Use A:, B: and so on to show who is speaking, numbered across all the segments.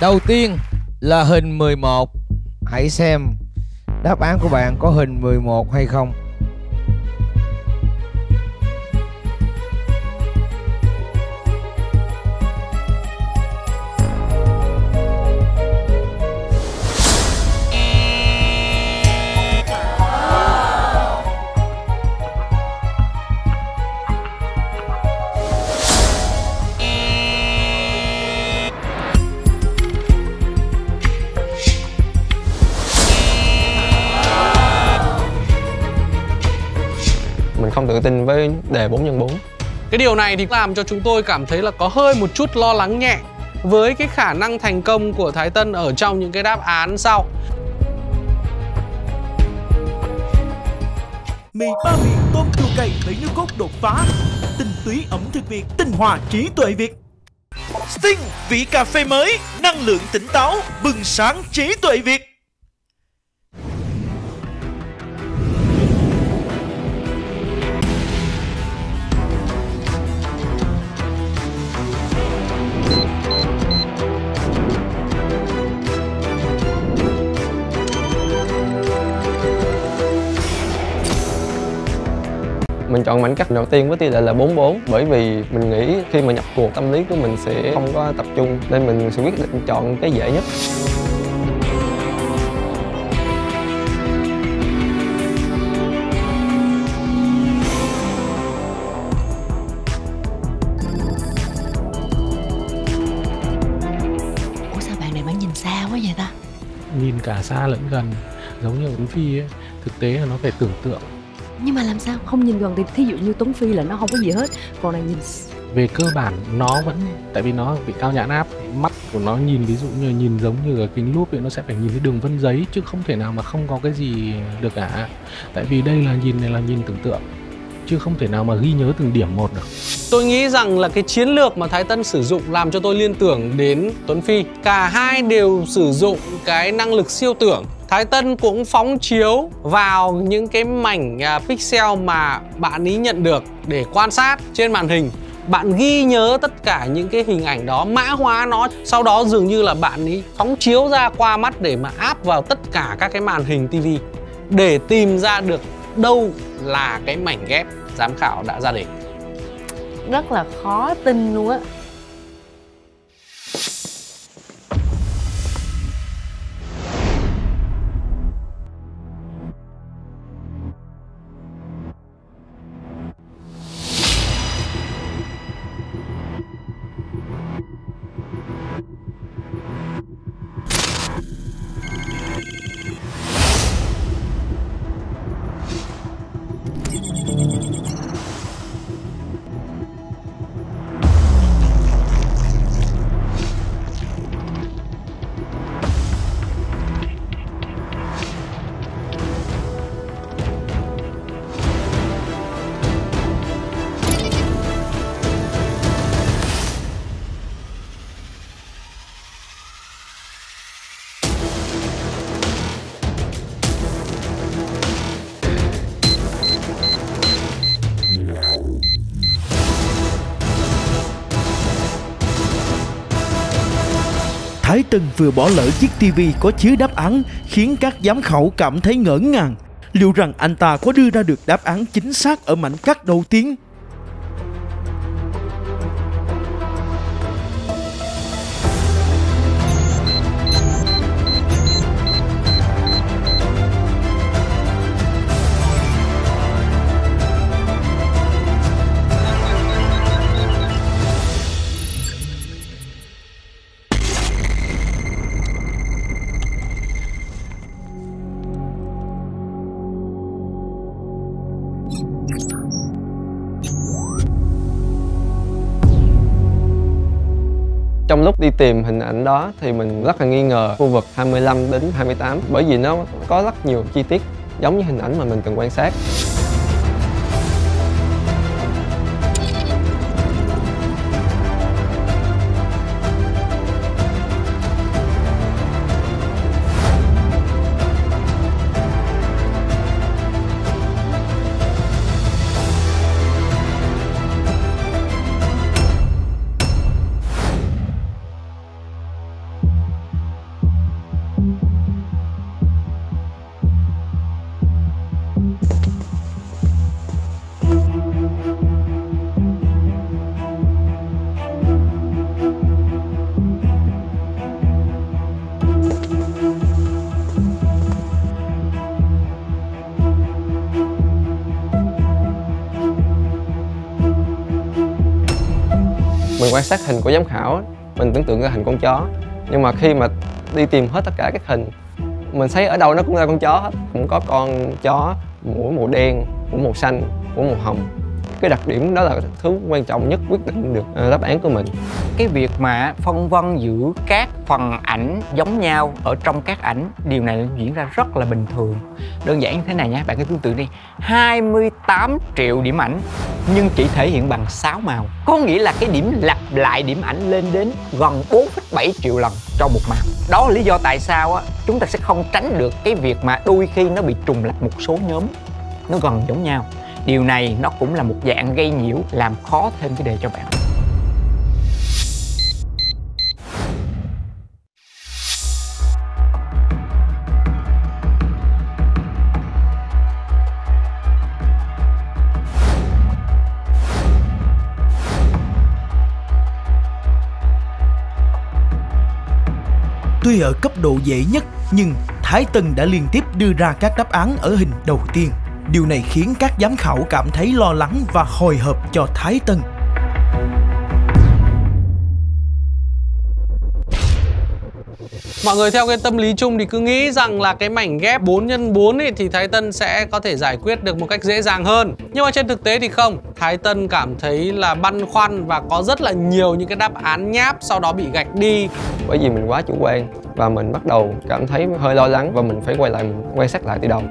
A: Đầu tiên là hình 11 Hãy xem đáp án của bạn có hình 11 hay không.
B: Không tự tin với đề 4 x 4
C: Cái điều này thì làm cho chúng tôi cảm thấy là có hơi một chút lo lắng nhẹ với cái khả năng thành công của Thái Tân ở trong những cái đáp án sau.
D: Mì ba miệng tôm chua cay lấy nước cốt đột phá. Tinh túy ẩm thực Việt Tinh hòa trí tuệ Việt. Sting vị cà phê mới Năng lượng tỉnh táo Bừng sáng trí tuệ Việt
B: mình chọn mảnh cắt đầu tiên với tỷ lệ là 44 bởi vì mình nghĩ khi mà nhập cuộc tâm lý của mình sẽ không có tập trung nên mình sẽ quyết định chọn cái dễ nhất.
E: Ủa sao bạn này bạn nhìn xa quá vậy ta?
F: Nhìn cả xa lẫn gần giống như Tuấn Phi ấy, thực tế là nó phải tưởng tượng
E: nhưng mà làm sao? Không nhìn gần thì thí dụ như Tuấn Phi là nó không có gì hết. Còn này nhìn
F: về cơ bản, nó vẫn, tại vì nó bị cao nhãn áp mắt của nó nhìn, ví dụ như nhìn giống như cái kính lúp thì nó sẽ phải nhìn thấy đường vân giấy, chứ không thể nào mà không có cái gì được cả. Tại vì đây là nhìn này là nhìn tưởng tượng chứ không thể nào mà ghi nhớ từng điểm một được
C: Tôi nghĩ rằng là cái chiến lược mà Thái Tân sử dụng làm cho tôi liên tưởng đến Tuấn Phi. Cả hai đều sử dụng cái năng lực siêu tưởng. Thái Tân cũng phóng chiếu vào những cái mảnh à, pixel mà bạn ý nhận được để quan sát trên màn hình. Bạn ghi nhớ tất cả những cái hình ảnh đó, mã hóa nó Sau đó dường như là bạn ấy phóng chiếu ra qua mắt để mà áp vào tất cả các cái màn hình tivi Để tìm ra được đâu là cái mảnh ghép giám khảo đã ra đề?
G: Rất là khó tin luôn á.
D: Tân vừa bỏ lỡ chiếc tivi có chứa đáp án khiến các giám khảo cảm thấy ngỡ ngàng. Liệu rằng anh ta có đưa ra được đáp án chính xác ở mảnh cắt đầu tiên?
B: Lúc đi tìm hình ảnh đó thì mình rất là nghi ngờ khu vực 25 đến 28 bởi vì nó có rất nhiều chi tiết giống như hình ảnh mà mình cần quan sát.
C: Mình quan sát hình của giám khảo mình tưởng tượng ra hình con chó. Nhưng mà khi mà đi tìm hết tất cả các hình, mình thấy ở đâu nó cũng ra con chó hết. Cũng có con chó, mũi màu đen, mũi màu xanh, mũi màu hồng cái đặc điểm đó là thứ quan trọng nhất quyết định được à, đáp án của mình.
H: Cái việc mà phân vân giữa các phần ảnh giống nhau ở trong các ảnh điều này diễn ra rất là bình thường. Đơn giản như thế này nha bạn cứ tưởng tượng đi 28 triệu điểm ảnh nhưng chỉ thể hiện bằng 6 màu. Có nghĩa là cái điểm lặp lại điểm ảnh lên đến gần 4,7 triệu lần cho một màu. Đó là lý do tại sao á chúng ta sẽ không tránh được cái việc mà đôi khi nó bị trùng lặp một số nhóm nó gần giống nhau điều này nó cũng là một dạng gây nhiễu, làm khó thêm cái đề cho bạn
D: Tuy ở cấp độ dễ nhất, nhưng Thái Tân đã liên tiếp đưa ra các đáp án ở hình đầu tiên. Điều này khiến các giám khảo cảm thấy lo lắng và hồi hộp cho Thái Tân.
I: Mọi người theo cái tâm lý chung thì cứ nghĩ rằng là cái mảnh ghép 4 x 4 ấy thì Thái Tân sẽ có thể giải quyết được một cách dễ dàng hơn. Nhưng mà trên thực tế thì không. Thái Tân cảm thấy là băn khoăn và có rất là nhiều những cái đáp án nháp sau đó bị gạch đi.
C: bởi vì mình quá chủ quan và mình bắt đầu cảm thấy hơi lo lắng và mình phải quay lại mình quan sát lại từ đầu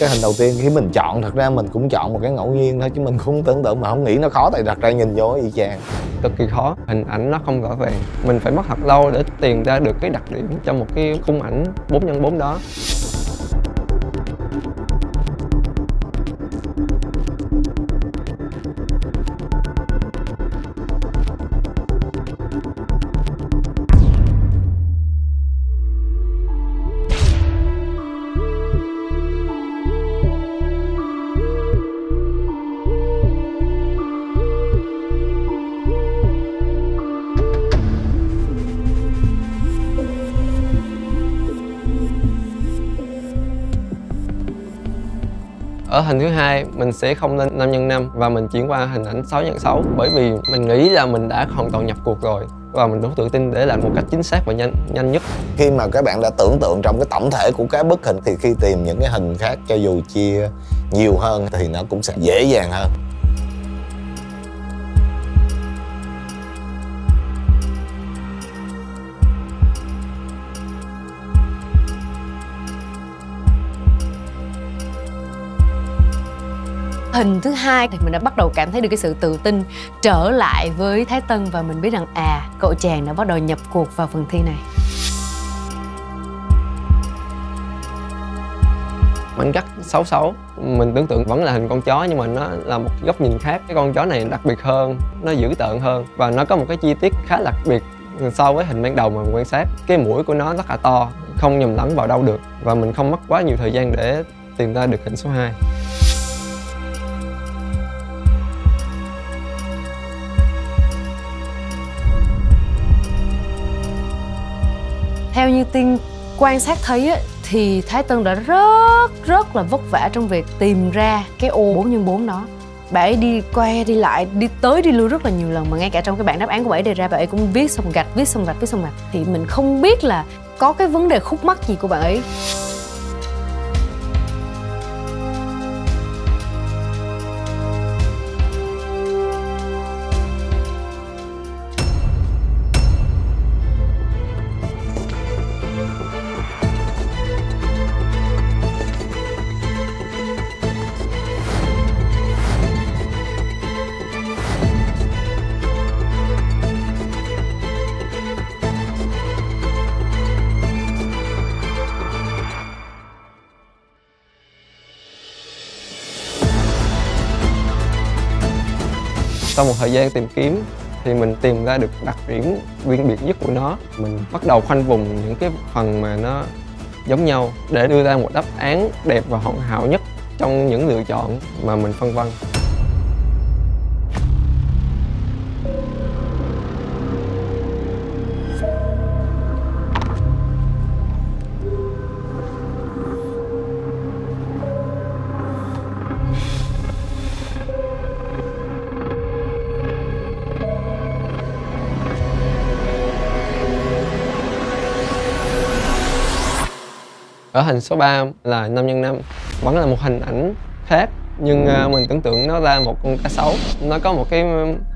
J: cái hình đầu tiên khi mình chọn, thật ra mình cũng chọn một cái ngẫu nhiên thôi, chứ mình cũng tưởng tượng mà không nghĩ nó khó, tại thật ra nhìn vô y chang.
C: Cực kỳ khó, hình ảnh nó không rõ ràng. Mình phải mất thật lâu để tìm ra được cái đặc điểm trong một cái khung ảnh 4 x 4 đó. Ở hình thứ hai, mình sẽ không lên 5 x 5 và mình chuyển qua hình ảnh 6 x 6 bởi vì mình nghĩ là mình đã hoàn toàn nhập cuộc rồi và mình đủ tự tin để làm một cách chính xác và nhanh nhanh nhất.
J: Khi mà các bạn đã tưởng tượng trong cái tổng thể của cái bức hình thì khi tìm những cái hình khác cho dù chia nhiều hơn thì nó cũng sẽ dễ dàng hơn.
G: Hình thứ hai thì mình đã bắt đầu cảm thấy được cái sự tự tin trở lại với Thái Tân và mình biết rằng à cậu chàng đã bắt đầu nhập cuộc vào phần thi này.
C: Mảnh cắt 66 mình tưởng tượng vẫn là hình con chó nhưng mà nó là một góc nhìn khác. Cái con chó này đặc biệt hơn, nó dữ tợn hơn và nó có một cái chi tiết khá đặc biệt so với hình ban đầu mà mình quan sát. Cái mũi của nó rất là to, không nhầm lẫn vào đâu được và mình không mất quá nhiều thời gian để tìm ra được hình số 2
G: theo như tiên quan sát thấy á, thì Thái Tân đã rất rất là vất vả trong việc tìm ra cái ô 4 x 4 đó. Bà ấy đi qua đi lại đi tới đi lui rất là nhiều lần mà ngay cả trong cái bản đáp án của bà ấy đề ra bà ấy cũng viết xong gạch viết xong gạch viết xong gạch. Thì mình không biết là có cái vấn đề khúc mắc gì của bạn ấy.
C: Sau một thời gian tìm kiếm thì mình tìm ra được đặc điểm riêng biệt nhất của nó. Mình bắt đầu khoanh vùng những cái phần mà nó giống nhau để đưa ra một đáp án đẹp và hoàn hảo nhất trong những lựa chọn mà mình phân vân. Ở hình số 3 là 5 x 5 vẫn là một hình ảnh khác nhưng uh, mình tưởng tượng nó ra một con cá sấu. Nó có một cái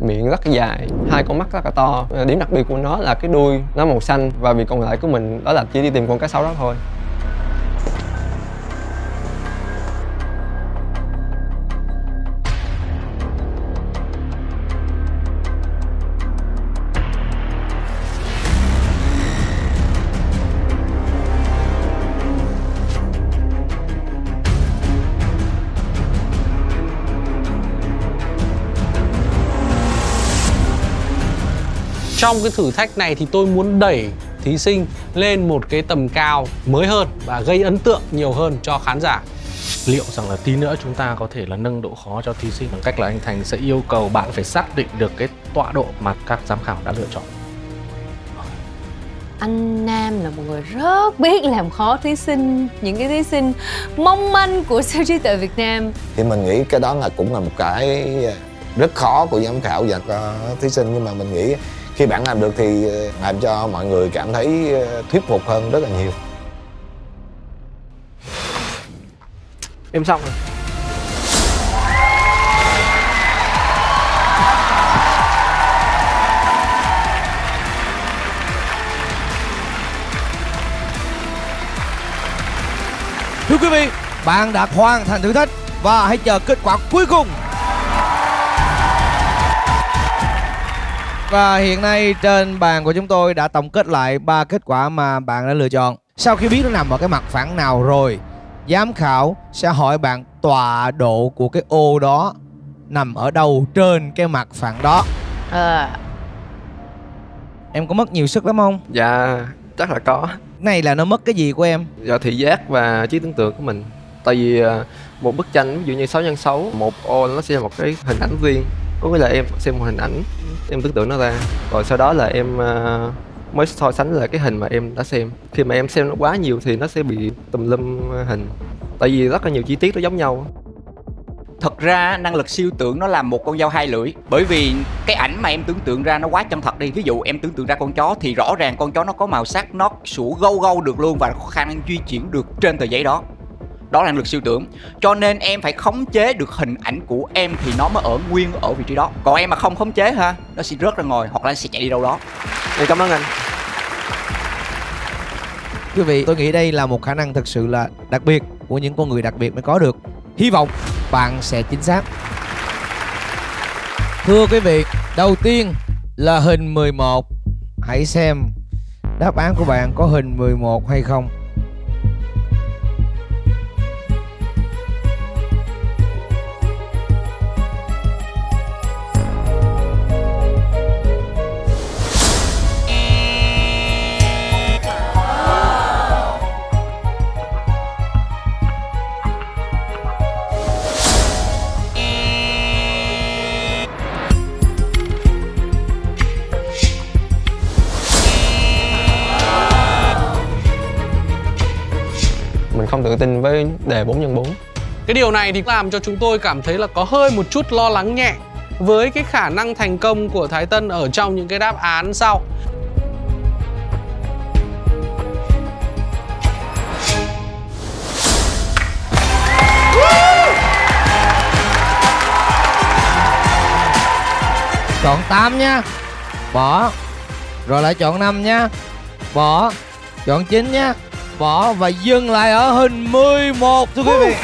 C: miệng rất dài hai con mắt rất là to. Điểm đặc biệt của nó là cái đuôi nó màu xanh và việc còn lại của mình đó là chỉ đi tìm con cá sấu đó thôi.
I: Trong cái thử thách này thì tôi muốn đẩy thí sinh lên một cái tầm cao mới hơn và gây ấn tượng nhiều hơn cho khán giả.
F: Liệu rằng là tí nữa chúng ta có thể là nâng độ khó cho thí sinh bằng cách là anh Thành sẽ yêu cầu bạn phải xác định được cái tọa độ mà các giám khảo đã lựa chọn?
G: Anh Nam là một người rất biết làm khó thí sinh những cái thí sinh mong manh của siêu trí tuệ Việt Nam.
J: Thì mình nghĩ cái đó là cũng là một cái rất khó của giám khảo và thí sinh. Nhưng mà mình nghĩ khi bạn làm được thì ờ, làm cho mọi người cảm thấy ờ, thuyết phục hơn rất là nhiều
C: em xong rồi
A: Thưa quý vị, bạn đã hoàn thành thử thách và hãy chờ kết quả cuối cùng. Và hiện nay trên bàn của chúng tôi đã tổng kết lại ba kết quả mà bạn đã lựa chọn. Sau khi biết nó nằm ở cái mặt phẳng nào rồi, giám khảo sẽ hỏi bạn tọa độ của cái ô đó nằm ở đâu trên cái mặt phẳng đó.
G: à.
A: Em có mất nhiều sức lắm không?
C: dạ chắc là có
A: Này là nó mất cái gì của em?
C: do thị giác và trí tưởng tượng của mình tại vì à, một bức tranh ví dụ như 6 x 6 một ô nó sẽ là một cái hình ảnh riêng có nghĩa là em xem một hình ảnh, em tưởng tượng nó ra. Rồi sau đó là em ờ, mới so sánh lại cái hình mà em đã xem. Khi mà em xem nó quá nhiều thì nó sẽ bị tùm lum hình. Tại vì rất là nhiều chi tiết nó giống nhau
H: Thật ra năng lực siêu tưởng nó là một con dao hai lưỡi. Bởi vì cái ảnh mà em tưởng tượng ra nó quá chân thật đi. Ví dụ em tưởng tượng ra con chó thì rõ ràng con chó nó có màu sắc, Nó sủa gâu gâu được luôn và có khả năng di chuyển được trên tờ giấy đó đó là năng lực siêu tưởng cho nên em phải khống chế được hình ảnh của em thì nó mới ở nguyên ở vị trí đó còn em mà không khống chế ha nó sẽ rớt ra ngồi hoặc là sẽ chạy đi đâu đó
C: em cảm ơn anh
A: Quý vị, tôi nghĩ đây là một khả năng thực sự là đặc biệt của những con người đặc biệt mới có được. Hy vọng bạn sẽ chính xác. Thưa quý vị, đầu tiên là hình 11. Hãy xem đáp án của bạn có hình 11 hay không.
C: Với đề 4 x 4
I: cái điều này thì làm cho chúng tôi cảm thấy là có hơi một chút lo lắng nhẹ với cái khả năng thành công của Thái Tân ở trong những cái đáp án sau
A: Chọn 8 nha. Bỏ. Rồi lại chọn 5 nha. Bỏ. Chọn 9 nha. Bỏ và dừng lại ở hình 11 thưa quý vị.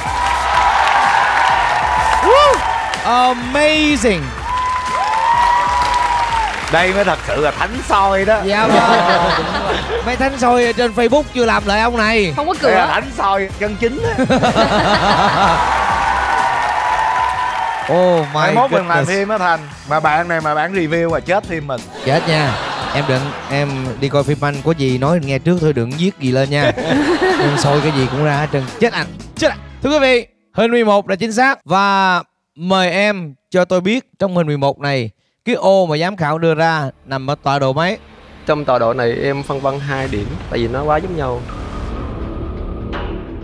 A: Amazing.
K: đây mới thật sự là thánh soi đó
A: Dạ vâng. Mấy thánh soi ở trên Facebook chưa làm lại ông này.
G: không có
K: đây là
G: cửa
K: thánh soi chân chính á
A: Oh my
K: mai mốt mình làm phim á thành mà bạn này mà bạn review mà chết thêm mình
A: Chết nha. Em đừng em đi coi phim anh có gì nói nghe trước thôi đừng viết gì lên nha. em soi cái gì cũng ra hết trơn. Chết anh. Chết anh. Thưa quý vị, hình 11 là chính xác và mời em cho tôi biết trong hình 11 này cái ô mà giám khảo đưa ra nằm ở tọa độ mấy?
C: trong tọa độ này em phân vân hai điểm tại vì nó quá giống nhau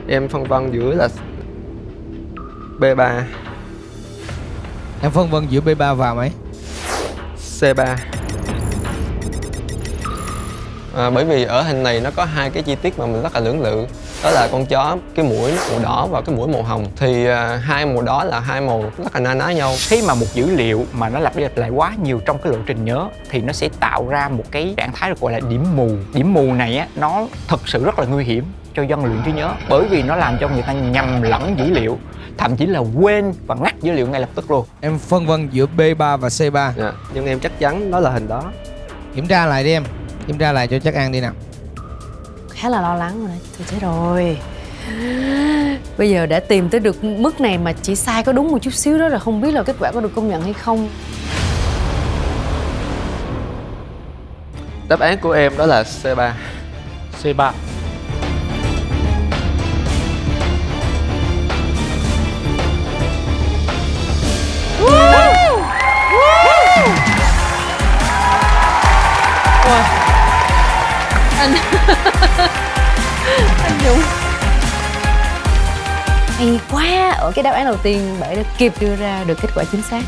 C: em phân vân giữa là B3
A: Em phân vân giữa B3 và mấy?
C: C3 à, bởi vì ở hình này nó có hai cái chi tiết mà mình rất là lưỡng lự. Đó là con chó cái mũi màu đỏ và cái mũi màu hồng. Thì à, hai màu đó là hai màu rất là na ná nhau.
H: Khi mà một dữ liệu mà nó lặp đi lặp lại quá nhiều trong cái lộ trình nhớ thì nó sẽ tạo ra một cái trạng thái được gọi là điểm mù. Điểm mù này á nó thực sự rất là nguy hiểm cho dân luyện trí nhớ bởi vì nó làm cho người ta nhầm lẫn dữ liệu thậm chí là quên và ngắt dữ liệu ngay lập tức luôn.
A: Em phân vân giữa B3 và C3
C: dạ. nhưng em chắc chắn đó là hình đó.
A: Kiểm tra lại đi em Kiểm tra lại cho chắc ăn đi nào.
G: Khá là lo lắng rồi đấy thôi chết rồi. Bây giờ đã tìm tới được mức này mà chỉ sai có đúng một chút xíu đó là không biết là kết quả có được công nhận hay không.
C: Đáp án của em đó là C3
F: C3
G: anh anh dũng hay quá. Ở cái đáp án đầu tiên bạn đã kịp đưa ra được kết quả chính xác.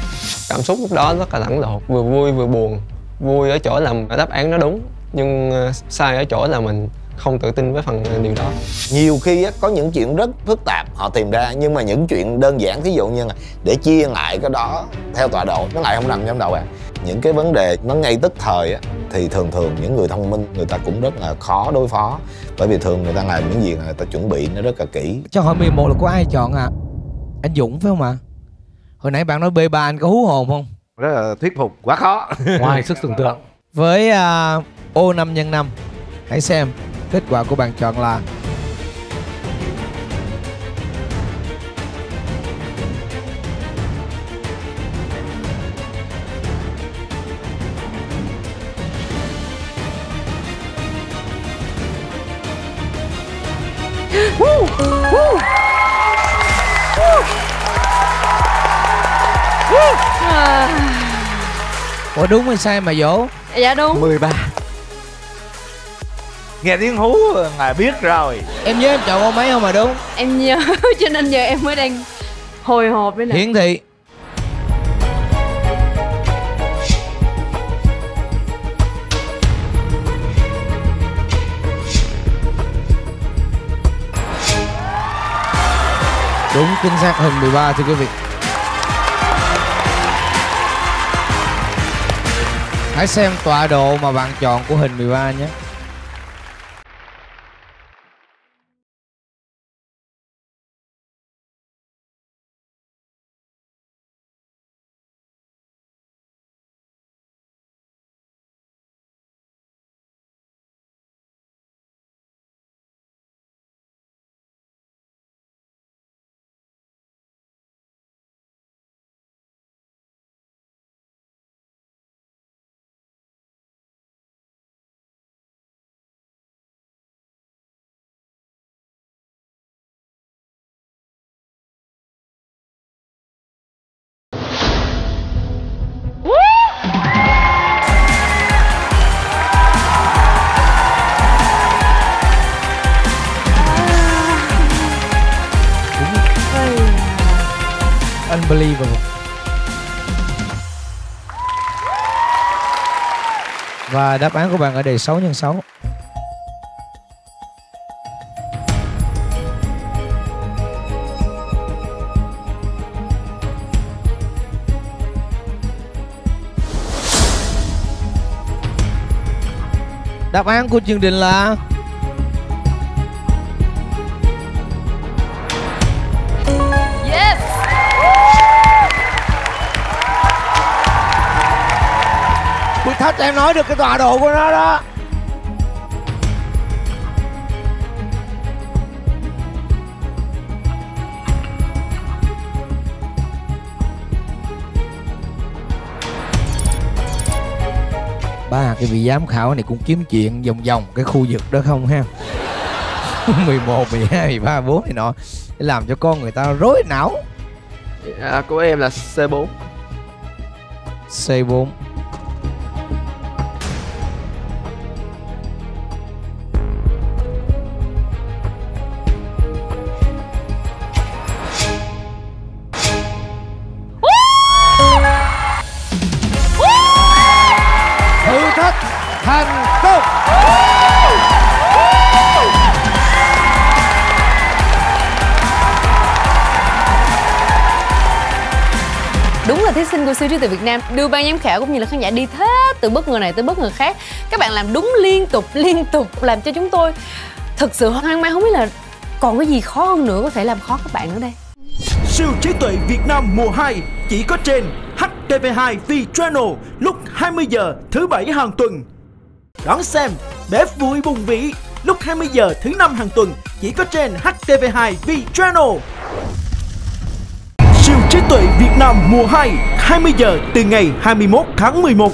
C: Cảm xúc lúc đó rất là lẫn lộn vừa vui vừa buồn. Vui ở chỗ là đáp án nó đúng nhưng ờ, sai ở chỗ là mình không tự tin với phần điều đó.
J: Nhiều khi á, có những chuyện rất phức tạp họ tìm ra nhưng mà những chuyện đơn giản thí dụ như là để chia lại cái đó theo tọa độ nó lại không nằm trong đầu bạn những cái vấn đề nó ngay tức thời á, thì thường thường những người thông minh người ta cũng rất là khó đối phó. Bởi vì thường người ta làm những gì người ta chuẩn bị nó rất là kỹ.
A: Cho hỏi 11 là có ai chọn à Anh Dũng phải không ạ? Hồi nãy bạn nói B3 anh có hú hồn không?
K: Rất là thuyết phục quá khó.
F: Ngoài sức tưởng tượng.
A: Với uh, ô 5 x 5 Hãy xem kết quả của bạn chọn là Ủa đúng hay sai mà dỗ
G: dạ đúng.
K: 13 nghe tiếng hú ngài biết rồi.
A: Em nhớ em chọn ô mấy không mà đúng?
G: Em nhớ cho nên giờ em mới đang hồi hộp đây nè.
A: Hiển thị chính xác hơn 13 thưa quý vị. Hãy xem tọa độ mà bạn chọn của hình 13 nhé. Và đáp án của bạn ở đề 6 x 6 Đáp án của chương trình là Thách em nói được cái tọa độ của nó đó. Ba cái vị giám khảo này cũng kiếm chuyện vòng vòng cái khu vực đó không ha? 11, 12, 13, 4 này nọ. Để làm cho con người ta rối não.
C: À, của em là C4
A: C4
G: sinh của siêu trí tuệ Việt Nam đưa ban giám khảo cũng như là khán giả đi hết từ bất ngờ này tới bất ngờ khác các bạn làm đúng liên tục liên tục làm cho chúng tôi thực sự hoang mang, không biết là còn cái gì khó hơn nữa, có thể làm khó các bạn nữa đây
D: Siêu trí tuệ Việt Nam mùa 2 chỉ có trên HTV2 V Channel lúc 20 giờ thứ bảy hàng tuần. Đón xem Bếp vui bùng vĩ lúc 20 giờ thứ năm hàng tuần, chỉ có trên HTV2 V Channel. Tuệ Việt Nam mùa 2 20 giờ từ ngày 21 tháng 11